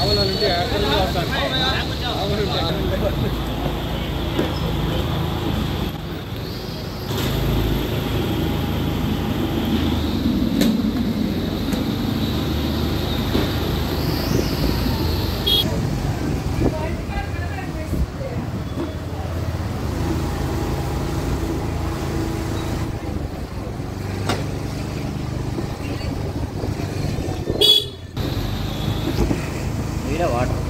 ఆవులంటే ఎక్కడి నుంచి వస్తాను mira what